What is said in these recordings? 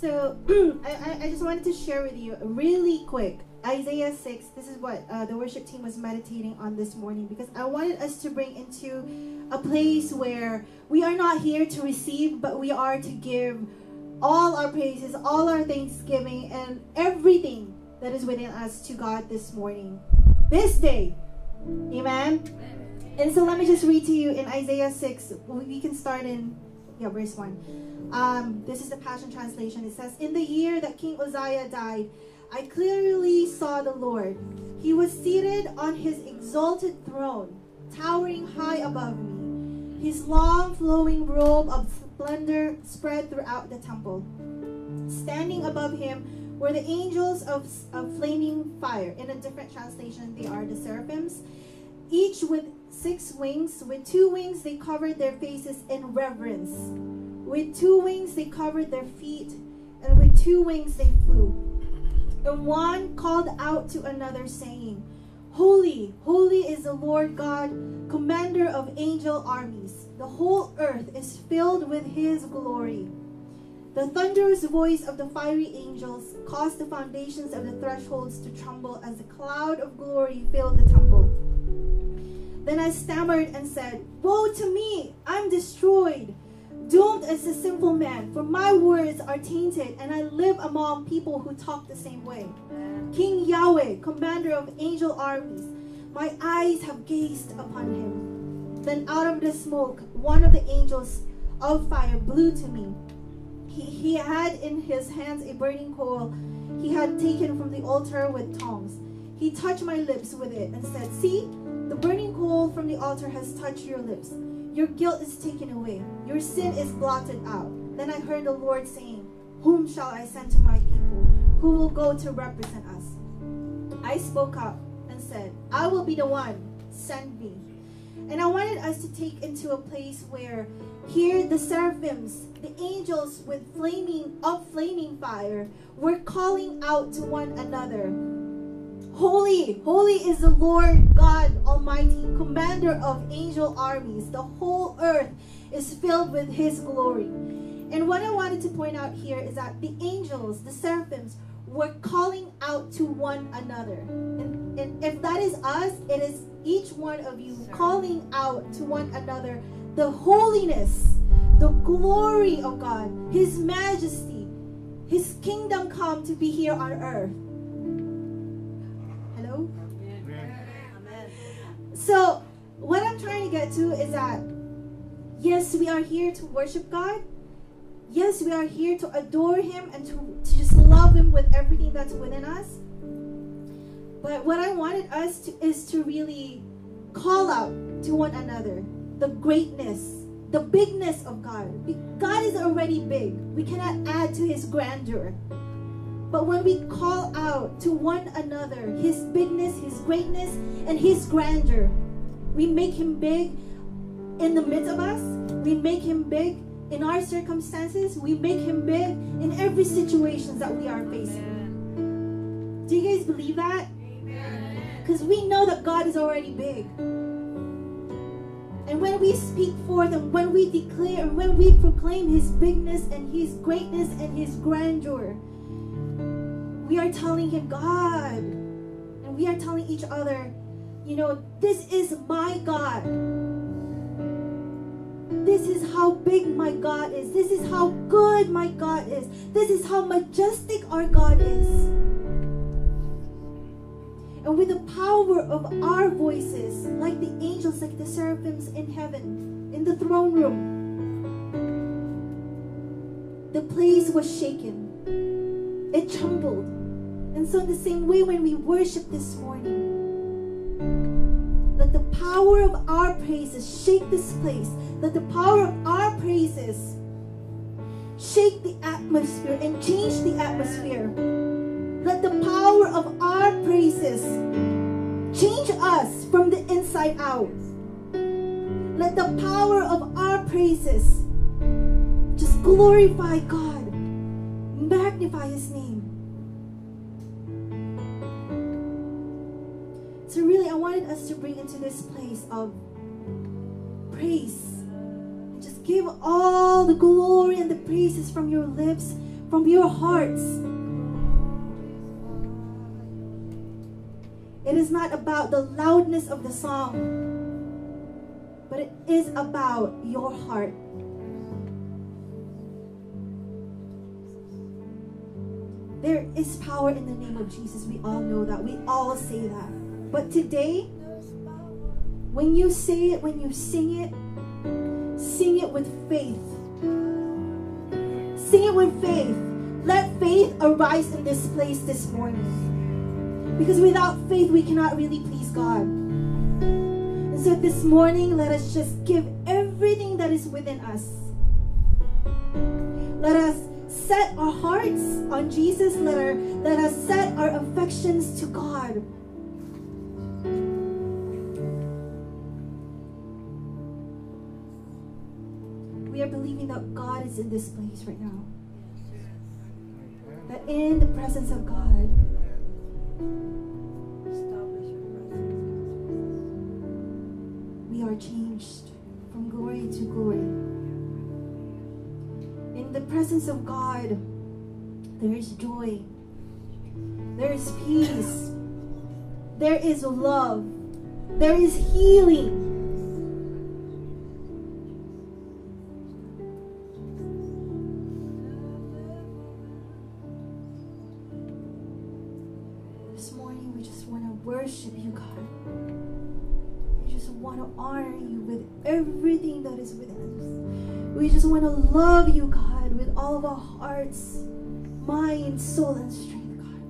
So I, I just wanted to share with you really quick Isaiah 6. This is what uh, the worship team was meditating on this morning because I wanted us to bring into a place where we are not here to receive, but we are to give all our praises, all our thanksgiving, and everything that is within us to God this morning, this day. Amen. And so let me just read to you in Isaiah 6. We can start in yeah, verse 1. Um, this is the Passion Translation. It says, In the year that King Uzziah died, I clearly saw the Lord. He was seated on his exalted throne, towering high above me. His long flowing robe of splendor spread throughout the temple. Standing above him were the angels of, of flaming fire. In a different translation, they are the seraphims, each with six wings. With two wings, they covered their faces in reverence. With two wings, they covered their feet. And with two wings, they flew. And one called out to another, saying, Holy, holy is the Lord God, commander of angel armies. The whole earth is filled with his glory. The thunderous voice of the fiery angels caused the foundations of the thresholds to tremble as the cloud of glory filled the temple. Then I stammered and said, Woe to me! I'm destroyed, doomed as a sinful man, for my words are tainted, and I live among people who talk the same way. King Yahweh, commander of angel armies, my eyes have gazed upon him. Then out of the smoke, one of the angels of fire blew to me. He, he had in his hands a burning coal he had taken from the altar with tongs. He touched my lips with it and said, See, the burning coal from the altar has touched your lips. Your guilt is taken away. Your sin is blotted out. Then I heard the Lord saying, Whom shall I send to my people? Who will go to represent us? I spoke up and said, I will be the one. Send me. And I wanted us to take into a place where here the seraphims, the angels with flaming of flaming fire, were calling out to one another Holy, holy is the Lord God Almighty, commander of angel armies. The whole earth is filled with his glory. And what I wanted to point out here is that the angels, the seraphims, were calling out to one another. And, and if that is us, it is each one of you calling out to one another the holiness, the glory of God, His majesty, His kingdom come to be here on earth. So, what I'm trying to get to is that yes, we are here to worship God. Yes, we are here to adore Him and to, to just love Him with everything that's within us. But what I wanted us to is to really call out to one another the greatness, the bigness of God. God is already big. We cannot add to His grandeur. But when we call out to one another His bigness, His greatness, and His grandeur, we make Him big in the midst of us. We make Him big in our circumstances. We make Him big in every situation that we are facing. Do you guys believe that? Because we know that God is already big. And when we speak forth and when we declare and when we proclaim His bigness and His greatness and His grandeur, we are telling him, God, and we are telling each other, you know, this is my God. This is how big my God is. This is how good my God is. This is how majestic our God is. And with the power of our voices, like the angels, like the seraphims in heaven, in the throne room, the place was shaken. It trembled. And so, in the same way, when we worship this morning, let the power of our praises shake this place. Let the power of our praises shake the atmosphere and change the atmosphere. Let the power of our praises change us from the inside out. Let the power of our praises just glorify God, magnify His name. I wanted us to bring into this place of praise. And just give all the glory and the praises from your lips. from your hearts. It is not about the loudness of the song, but it is about your heart. There is power in the name of Jesus. We all know that. We all say that. But today, when you say it, when you sing it, sing it with faith. Sing it with faith. Let faith arise in this place this morning. Because without faith, we cannot really please God. And so this morning, let us just give everything that is within us. Let us set our hearts on Jesus. Let, our, let us set our affections to God. In this place right now. That in the presence of God, we are changed from glory to glory. In the presence of God, there is joy, there is peace, there is love, there is healing. Hearts, mind, soul, and strength, God.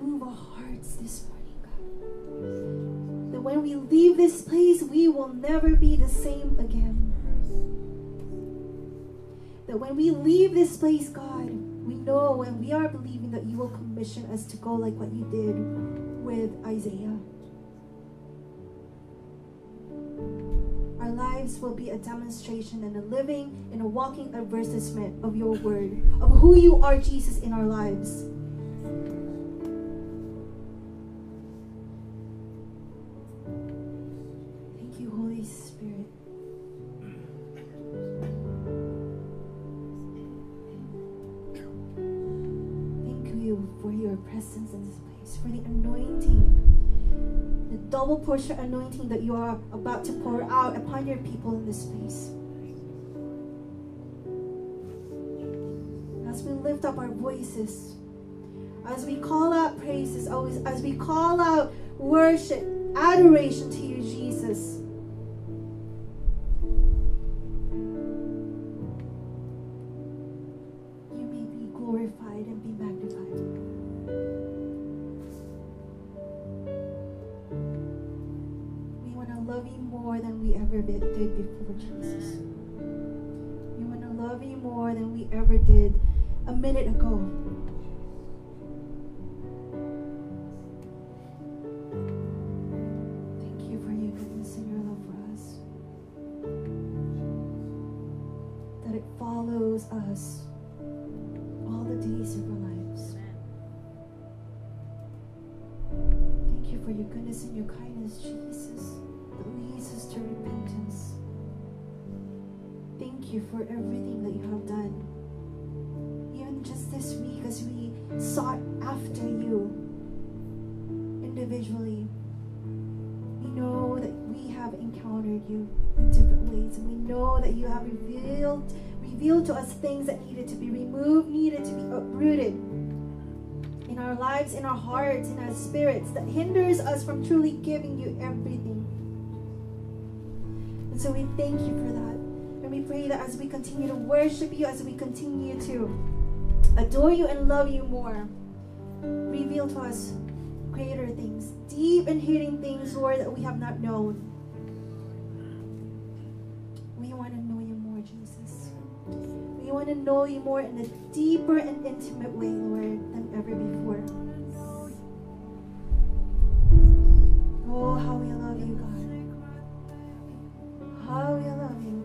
Move our hearts this morning, God. That when we leave this place, we will never be the same again. That when we leave this place, God, we know and we are believing that you will commission us to go like what you did with Isaiah. Lives will be a demonstration and a living and a walking advertisement of your word, of who you are, Jesus, in our lives. Portion anointing that you are about to pour out upon your people in this place. As we lift up our voices, as we call out praises, always as we call out worship, adoration to you, Jesus. You may be glorified and be magnified. Ever did before, Jesus. We want to love you more than we ever did a minute ago. As we continue to worship you, as we continue to adore you and love you more, reveal to us greater things, deep and hidden things, Lord, that we have not known. We want to know you more, Jesus. We want to know you more in a deeper and intimate way, Lord, than ever before. Oh, how we love you, God. How we love you,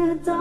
the darkness,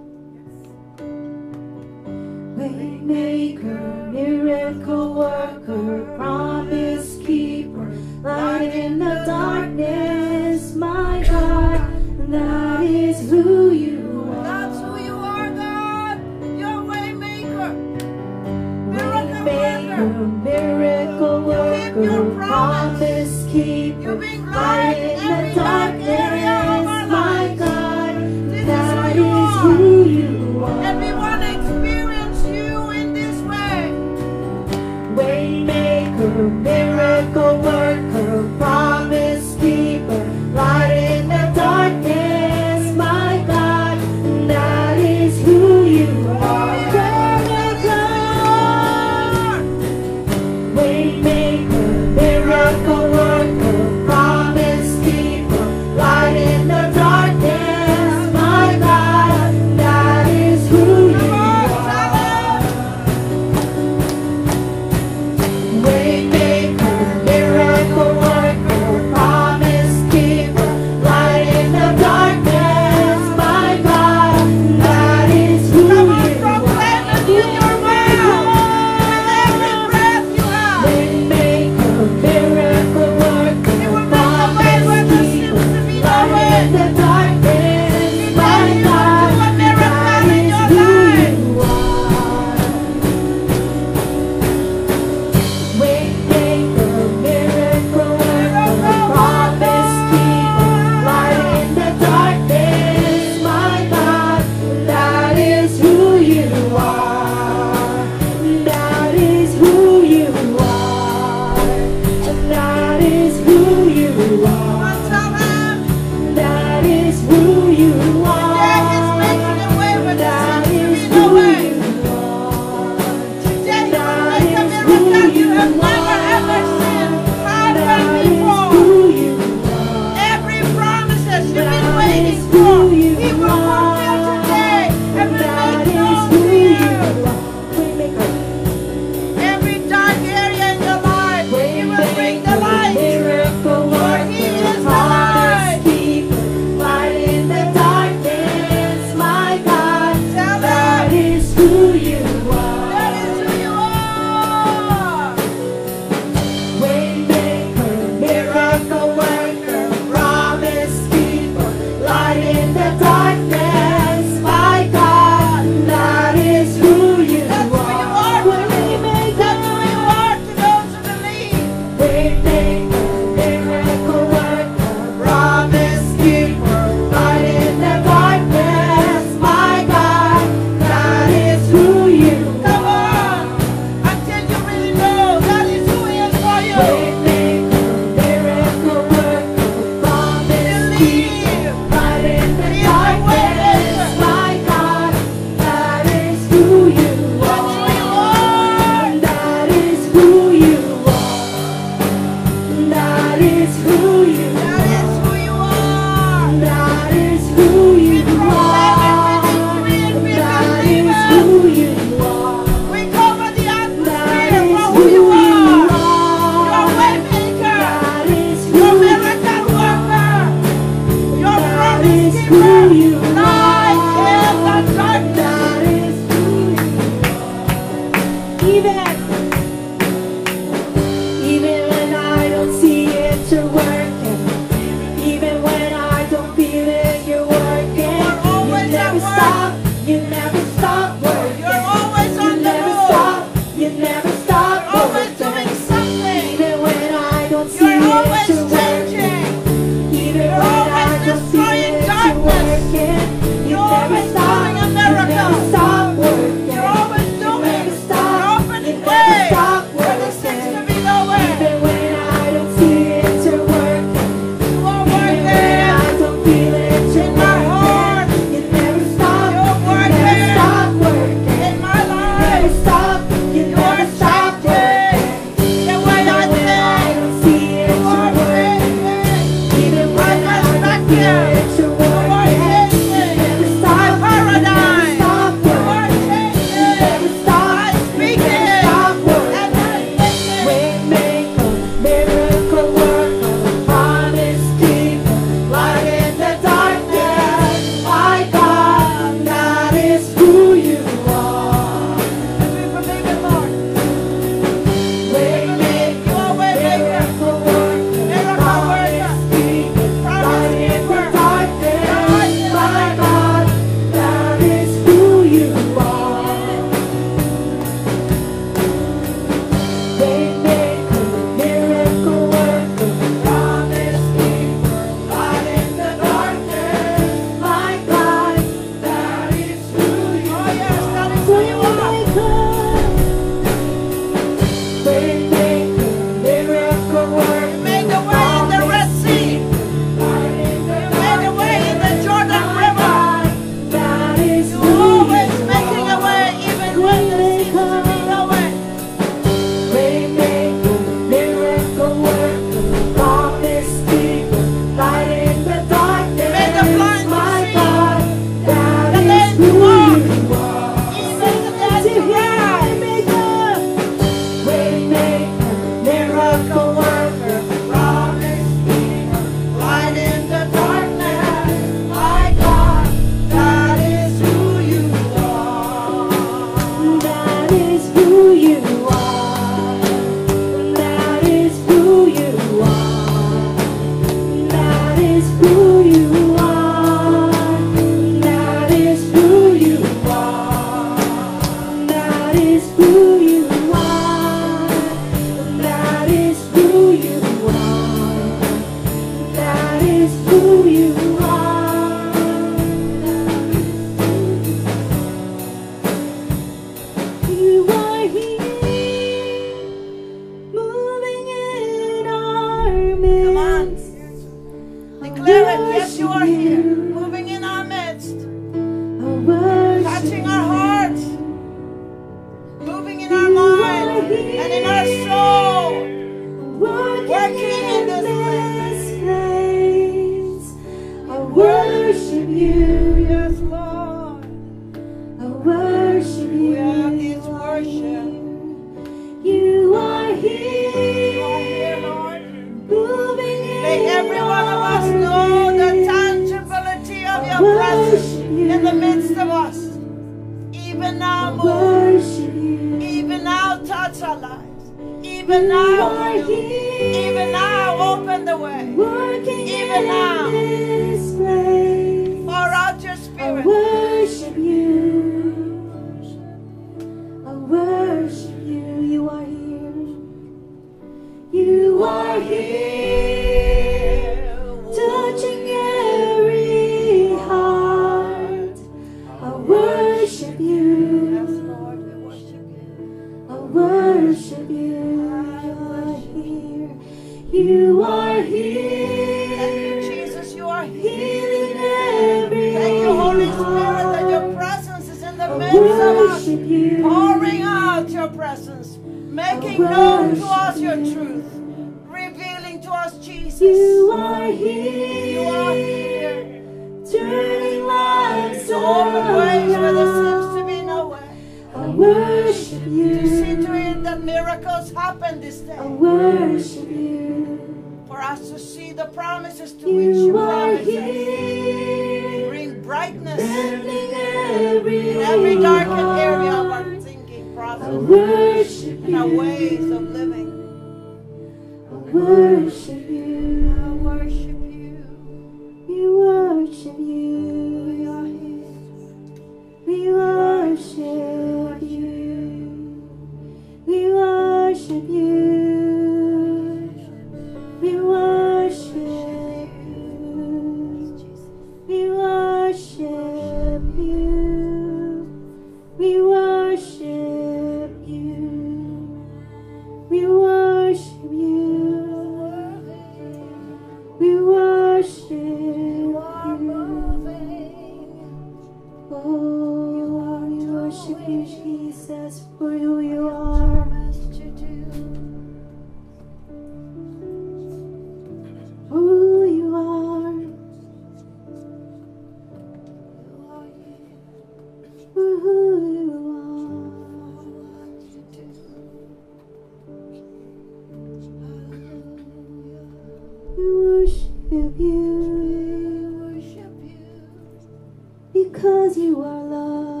because you are love.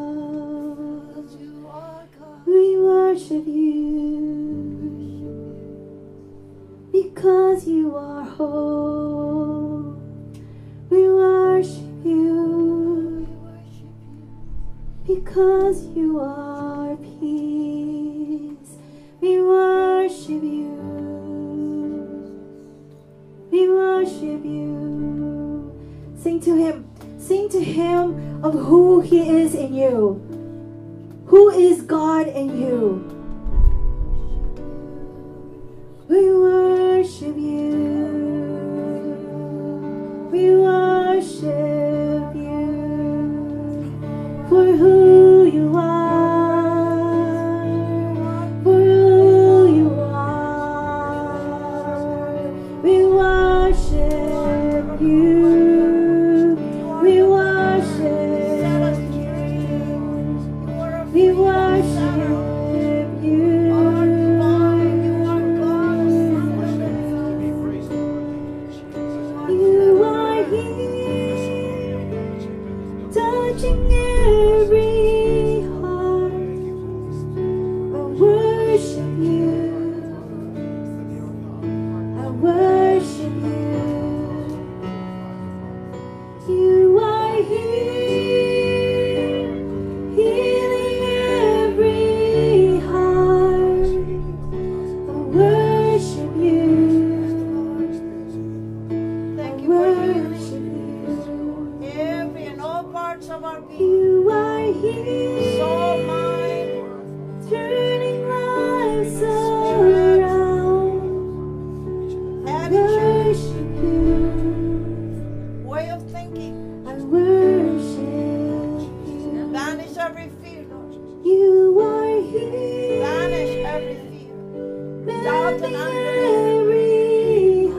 We worship you because you are whole. We worship you because you are peace. We worship you. We worship you. Sing to him. Sing to Him of who He is in you. Who is God in you? We worship you.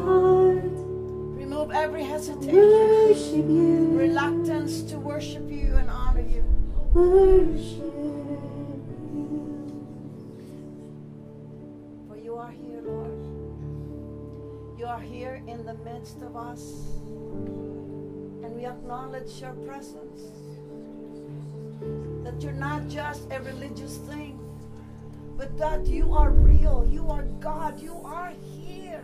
heart. Remove every hesitation, you. reluctance to worship you and honor you. Worship you. For you are here, Lord. You are here in the midst of us, and we acknowledge your presence. That you're not just a religious thing but that you are real. You are God. You are here.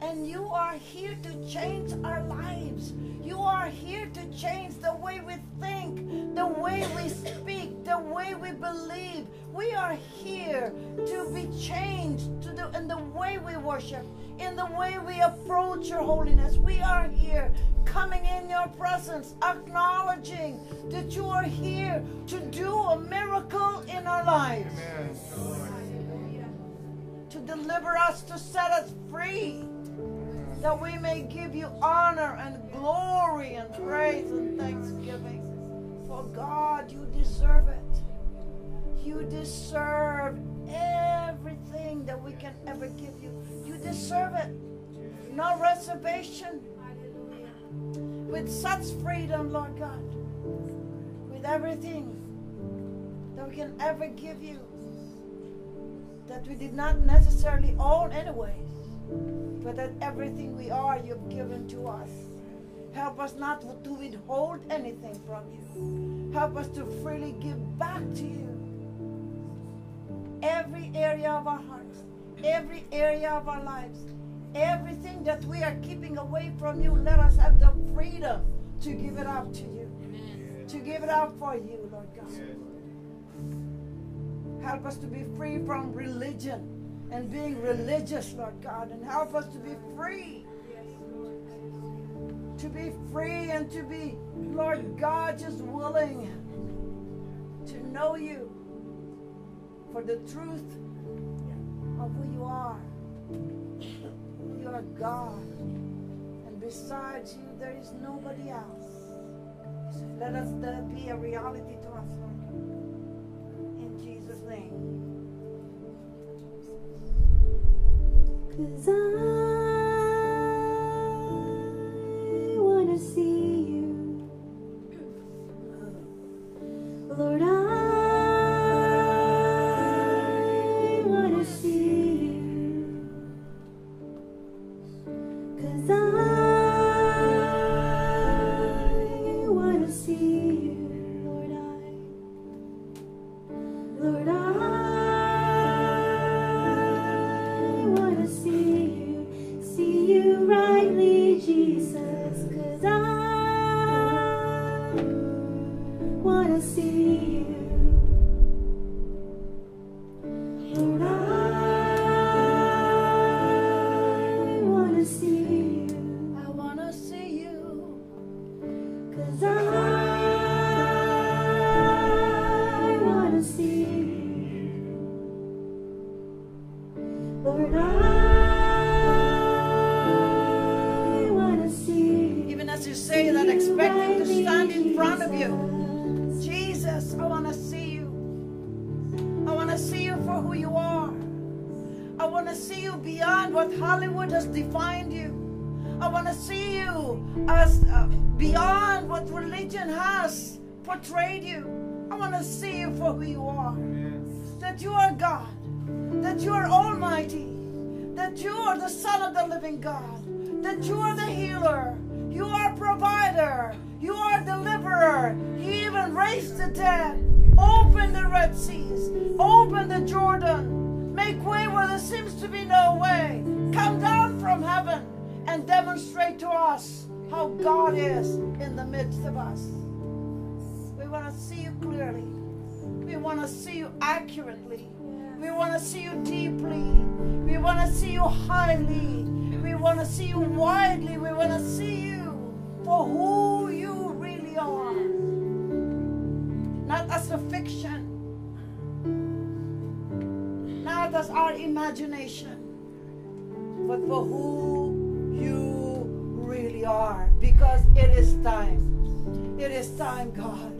And you are here to change our lives. You are here to change the way we think, the way we speak, the way we believe. We are here to be changed to the in the way we worship, in the way we approach your holiness. We are here coming in your presence, acknowledging that you are here to do a miracle in our lives. To deliver us, to set us free that we may give you honor and glory and praise and thanksgiving. For God, you deserve it. You deserve everything that we can ever give you. You deserve it. No reservation. With such freedom, Lord God. With everything that we can ever give you. That we did not necessarily own anyways but that everything we are you've given to us. Help us not to withhold anything from you. Help us to freely give back to you. Every area of our hearts, every area of our lives, everything that we are keeping away from you, let us have the freedom to give it up to you. To give it up for you, Lord God. Help us to be free from religion and being religious, Lord God, and help us to be free. To be free and to be, Lord God, just willing to know you for the truth of who you are. You are God. And besides you, there is nobody else. Let us be a reality to us, Cause I healer. You are provider. You are deliverer. You even raised the dead. Open the Red Seas. Open the Jordan. Make way where there seems to be no way. Come down from heaven and demonstrate to us how God is in the midst of us. We want to see you clearly. We want to see you accurately. We want to see you deeply. We want to see you highly. We want to see you widely. We want to see you for who you really are. Not as a fiction, not as our imagination, but for who you really are. Because it is time. It is time, God.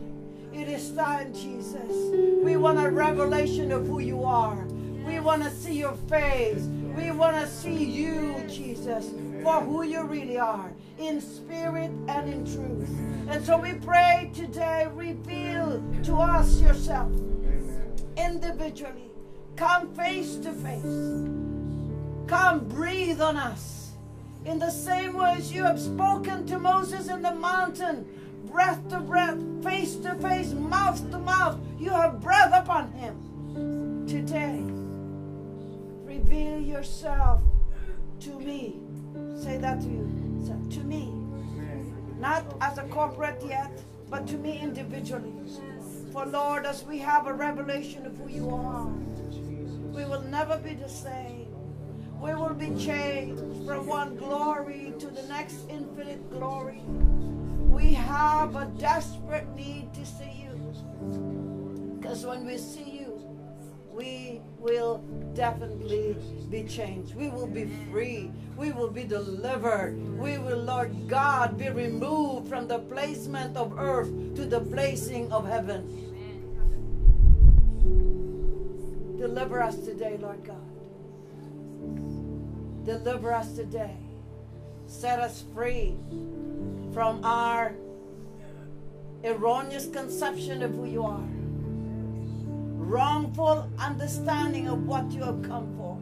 It is time, Jesus. We want a revelation of who you are. We want to see your face. We want to see you, Jesus, for who you really are, in spirit and in truth. And so we pray today, reveal to us yourself individually. Come face to face. Come breathe on us. In the same way as you have spoken to Moses in the mountain, breath to breath, face to face, mouth to mouth, you have breath upon him. Today, reveal yourself to me. Say that to you. To me. Not as a corporate yet, but to me individually. For Lord, as we have a revelation of who you are, we will never be the same. We will be changed from one glory to the next infinite glory. We have a desperate need to see you. Because when we see we will definitely be changed. We will be free. We will be delivered. We will, Lord God, be removed from the placement of earth to the placing of heaven. Deliver us today, Lord God. Deliver us today. Set us free from our erroneous conception of who you are wrongful understanding of what you have come for.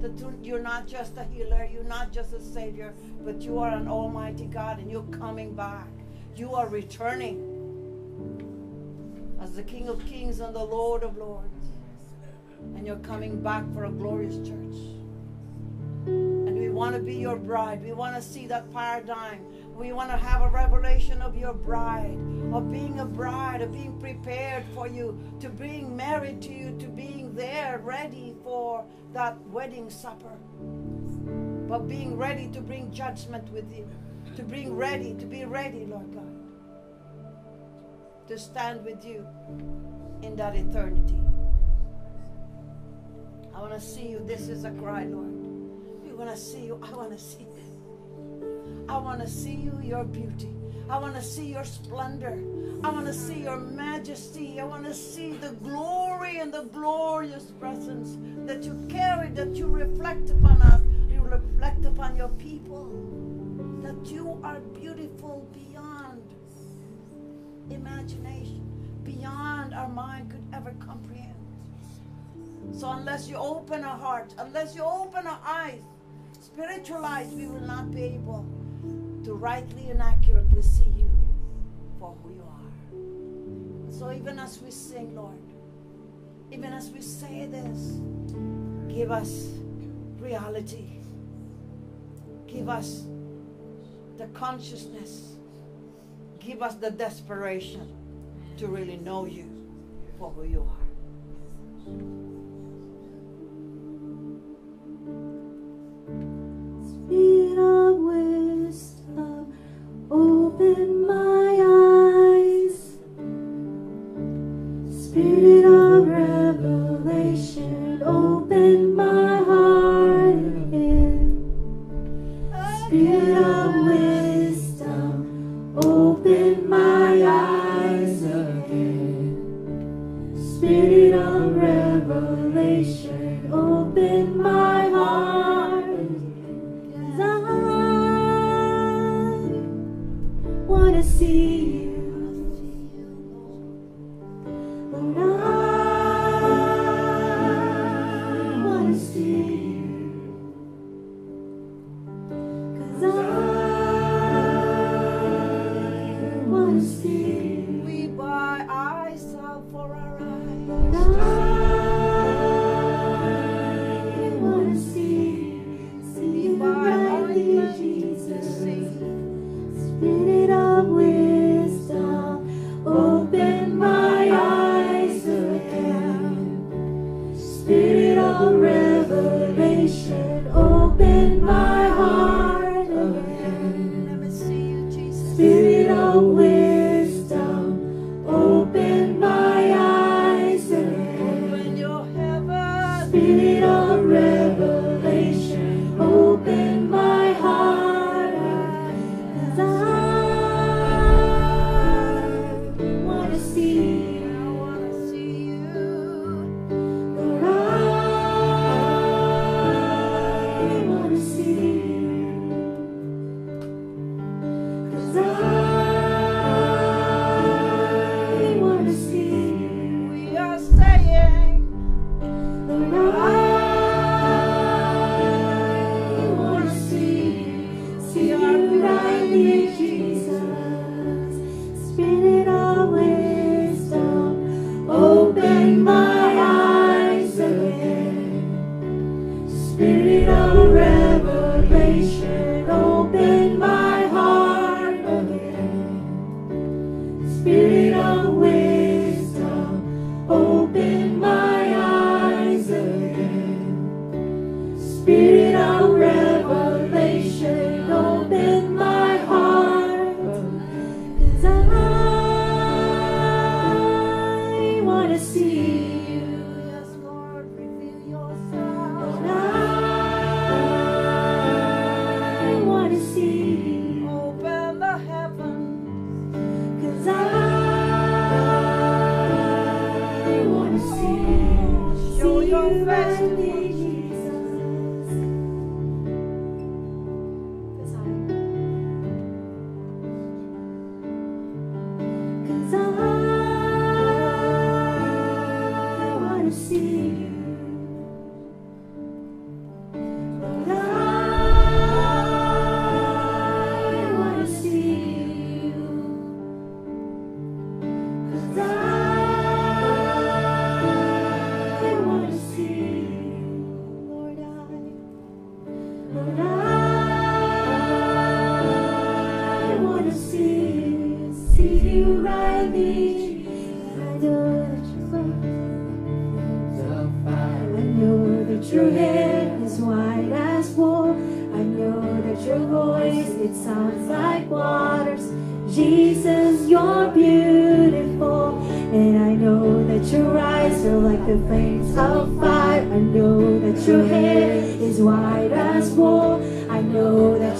That you're not just a healer, you're not just a savior, but you are an almighty God and you're coming back. You are returning as the King of Kings and the Lord of Lords. And you're coming back for a glorious church. And we want to be your bride. We want to see that paradigm we want to have a revelation of your bride, of being a bride, of being prepared for you, to being married to you, to being there ready for that wedding supper. But being ready to bring judgment with you, to bring ready, to be ready, Lord God, to stand with you in that eternity. I want to see you. This is a cry, Lord. We want to see you. I want to see you. I want to see you, your beauty. I want to see your splendor. I want to see your majesty. I want to see the glory and the glorious presence that you carry, that you reflect upon us. You reflect upon your people. That you are beautiful beyond imagination, beyond our mind could ever comprehend. So unless you open our hearts, unless you open our eyes, spiritual eyes, we will not be able to rightly and accurately see you for who you are. So even as we sing, Lord, even as we say this, give us reality. Give us the consciousness. Give us the desperation to really know you for who you are.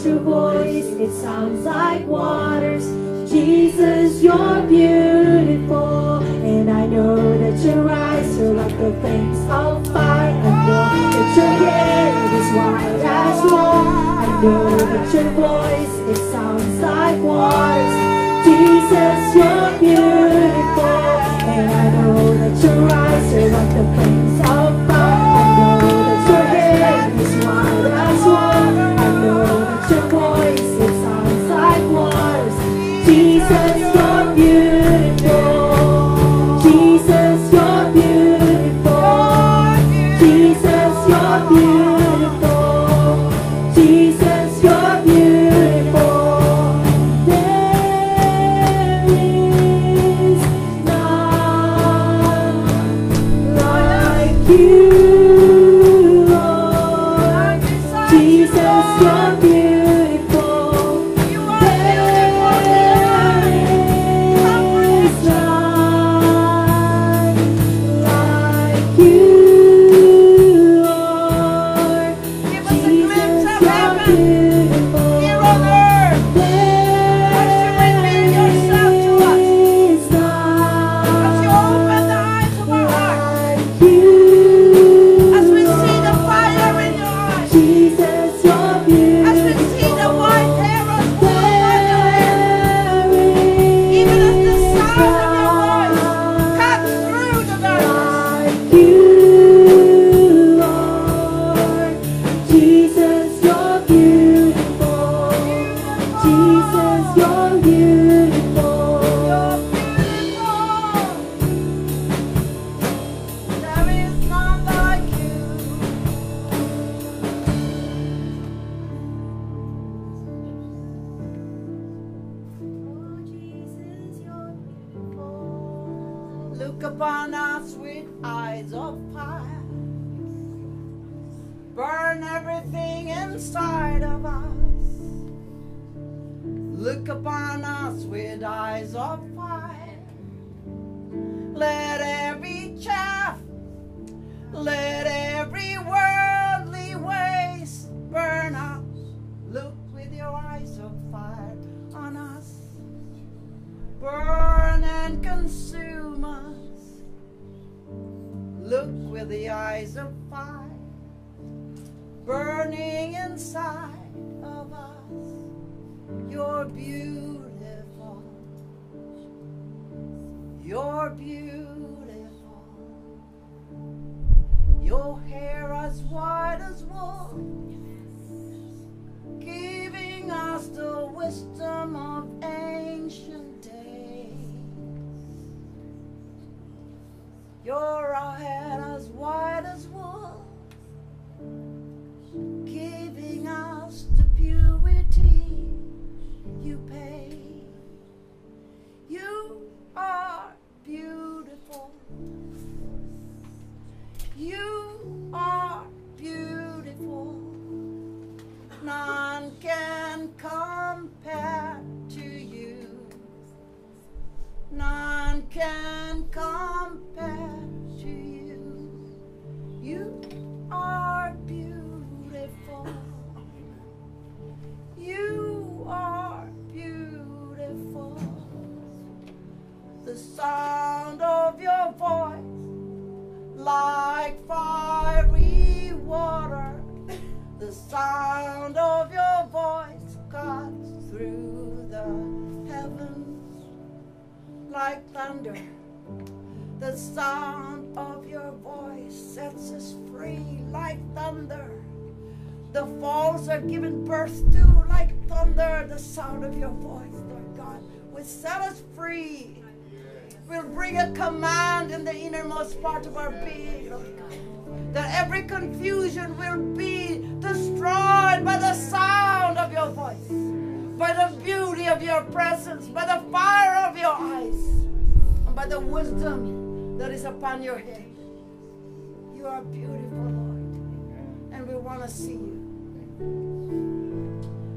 your voice, it sounds like waters. Jesus, you're beautiful, and I know that your eyes are like the flames of fire. I know that your hair is wild as wool. I know that your voice, it sounds like waters. Jesus, you're beautiful, and I know that your eyes are like the flames of fire. Look upon our sweet eyes of fire. Burn everything inside of us. Look upon us with eyes of fire. Let every chaff, let every the eyes of fire burning inside of us. You're beautiful. You're beautiful. Your hair as white as wool, giving us the wisdom of ancient days. You're white as wool, giving us the purity you pay. You are beautiful. You are beautiful. None can compare to you. None can compare. sound of your voice, like fiery water. the sound of your voice cuts through the heavens like thunder. The sound of your voice sets us free like thunder. The falls are given birth to like thunder. The sound of your voice, Lord God, will set us free. Will bring a command in the innermost part of our being, Lord God. That every confusion will be destroyed by the sound of your voice, by the beauty of your presence, by the fire of your eyes, and by the wisdom that is upon your head. You are beautiful, Lord, and we want to see you.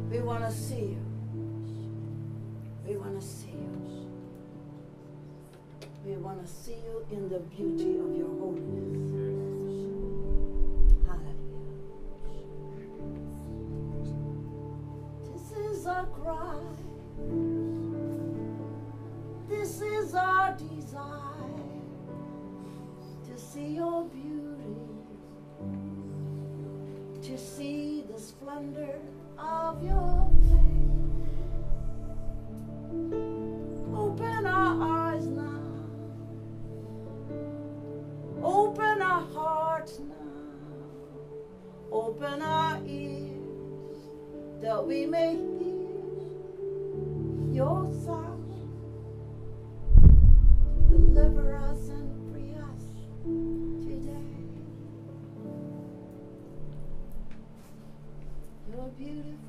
We want to see you. We want to see you. We want to see you in the beauty of your holiness. Hallelujah. This is our cry. This is our desire to see your beauty, to see the splendor of your face. Open our hearts now. Open our ears that we may hear your sound. Deliver us and free us today. You're beautiful.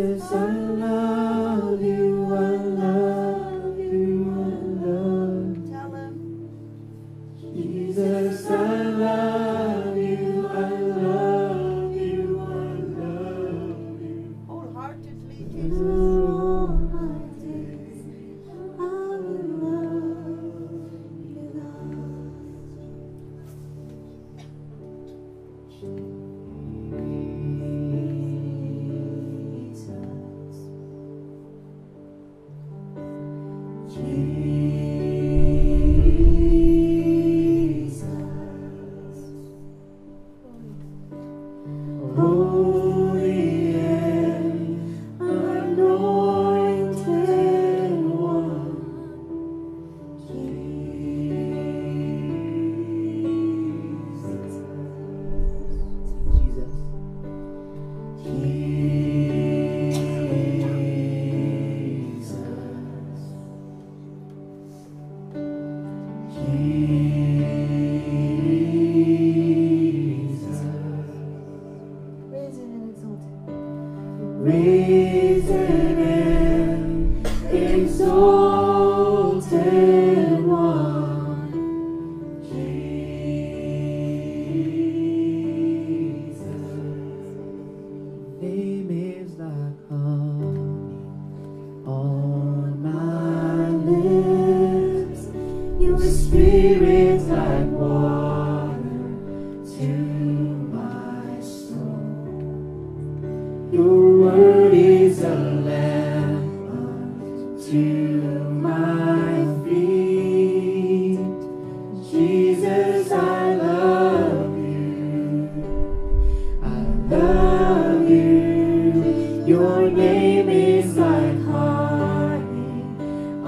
Jesus,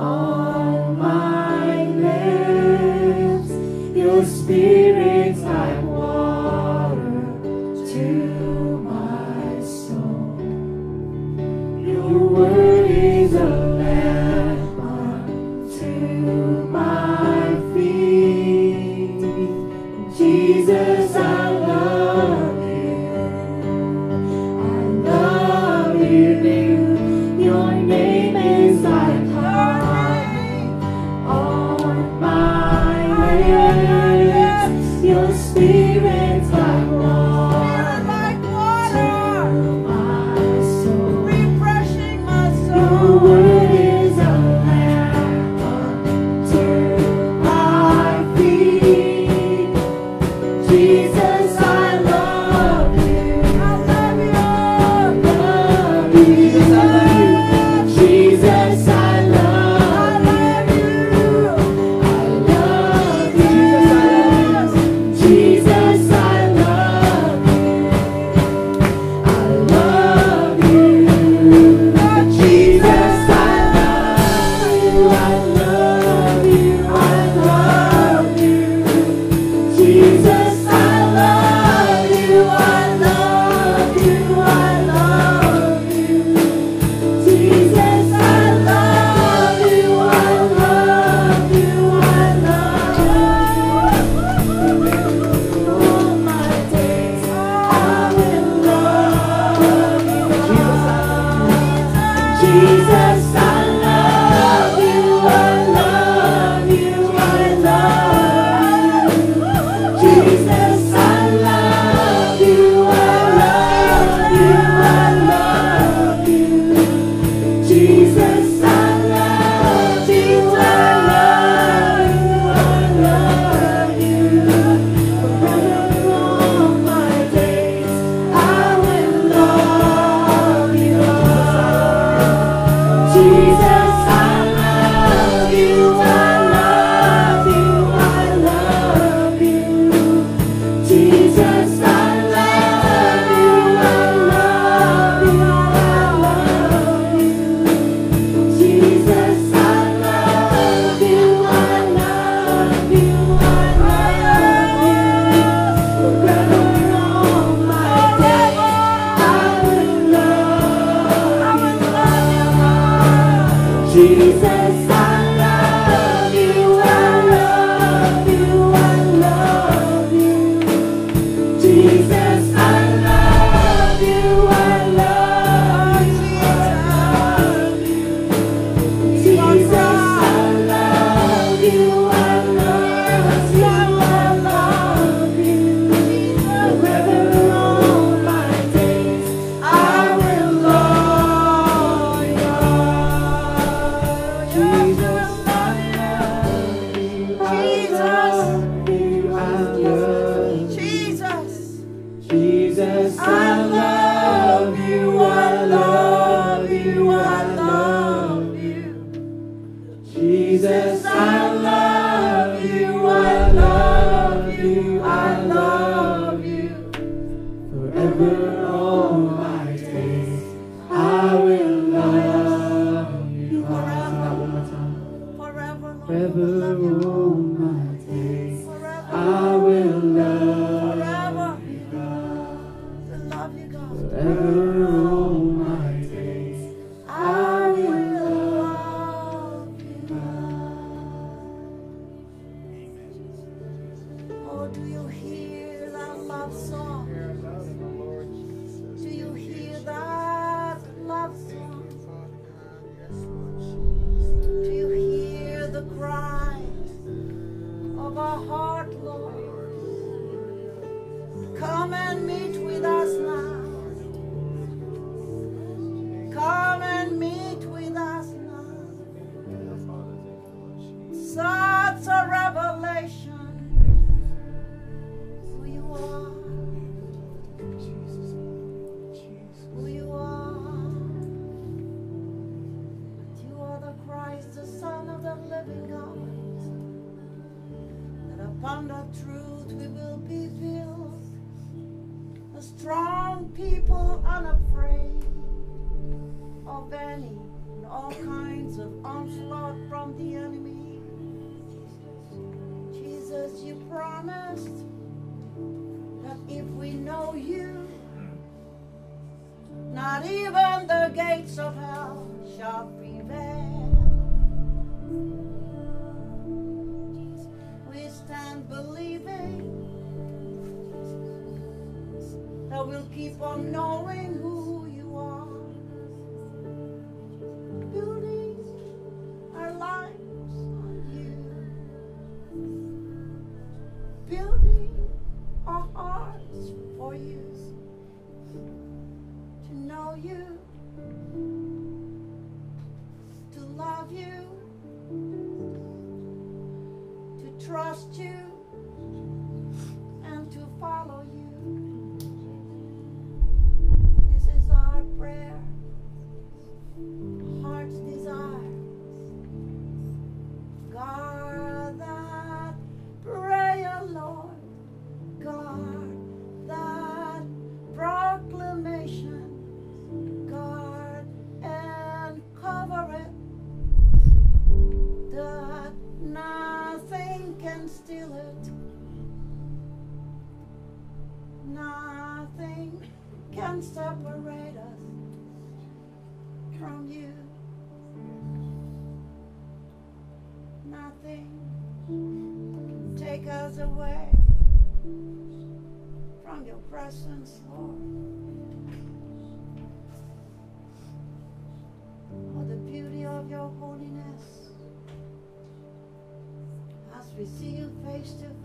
honey presence, Lord. Oh, the beauty of your holiness. As we see you face to face.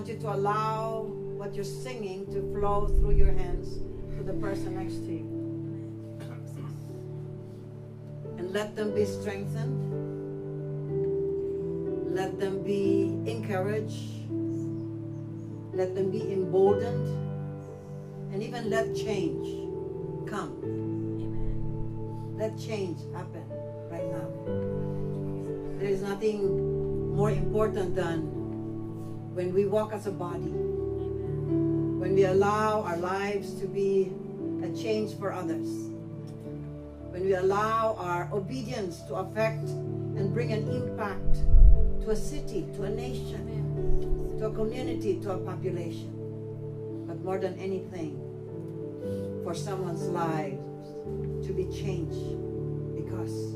want you to allow what you're singing to flow through your hands to the person next to you. And let them be strengthened. Let them be encouraged. Let them be emboldened. And even let change come. Amen. Let change happen right now. There is nothing more important than when we walk as a body, when we allow our lives to be a change for others, when we allow our obedience to affect and bring an impact to a city, to a nation, to a community, to a population. But more than anything, for someone's life to be changed because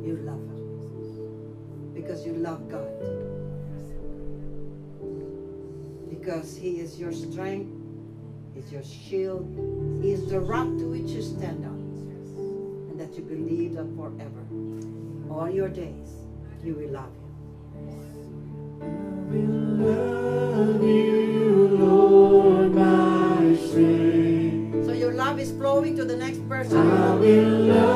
you love Him, because you love God, because He is your strength, He's your shield, He is the rock to which you stand on, and that you believe that forever, all your days, you will love Him. So your love is flowing to the next person. I will love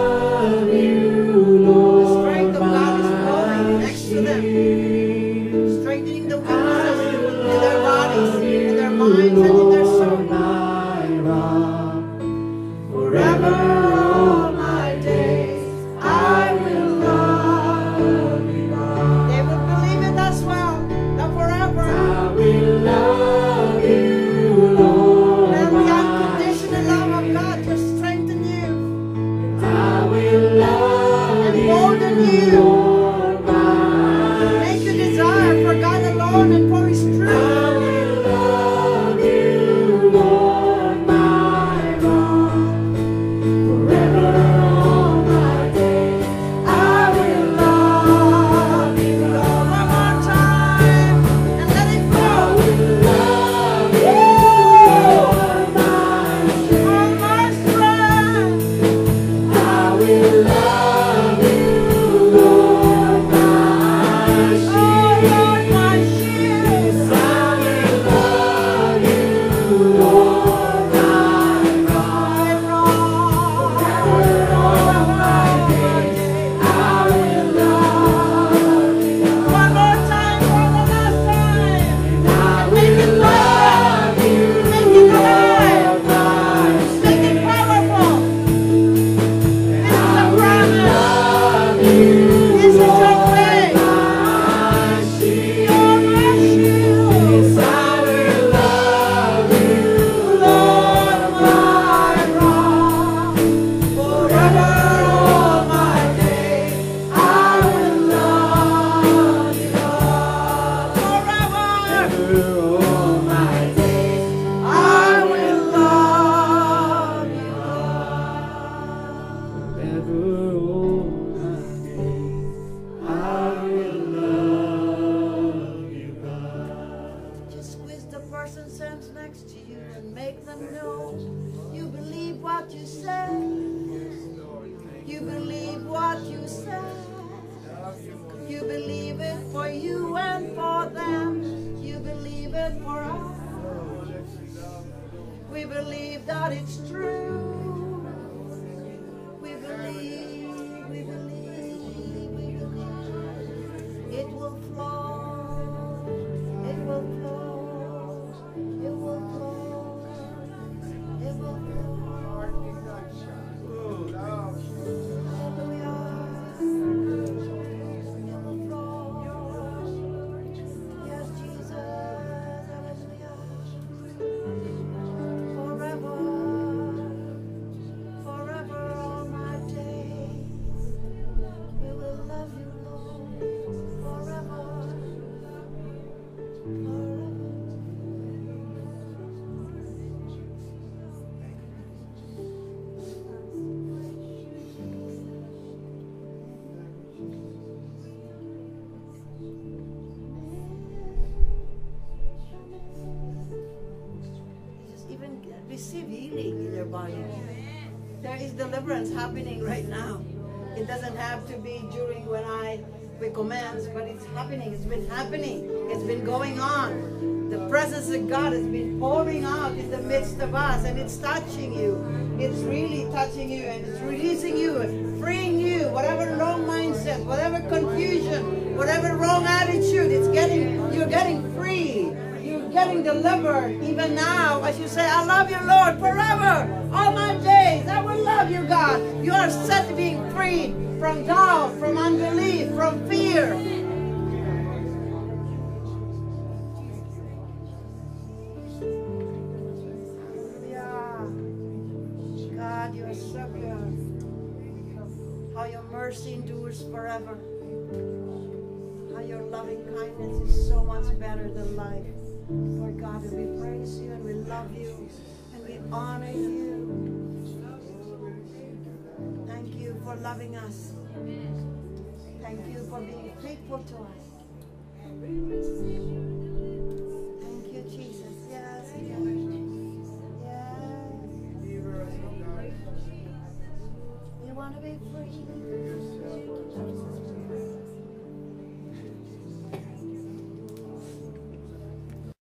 deliverance happening right now. It doesn't have to be during when I we commands, but it's happening. It's been happening. It's been going on. The presence of God has been pouring out in the midst of us, and it's touching you. It's really touching you, and it's releasing you, freeing you. Whatever wrong mindset, whatever confusion, whatever wrong attitude, it's getting. You're getting free. You're getting delivered even now as you say, I love you, Lord, forever, from doubt, from unbelief, from fear. Hallelujah. God, you are so good. How your mercy endures forever. How your loving kindness is so much better than life. Lord God, and we praise you and we love you and we honor you. For loving us. Thank you for being faithful to us. Thank you, Jesus. Yes, yes. Yes. We want to be free.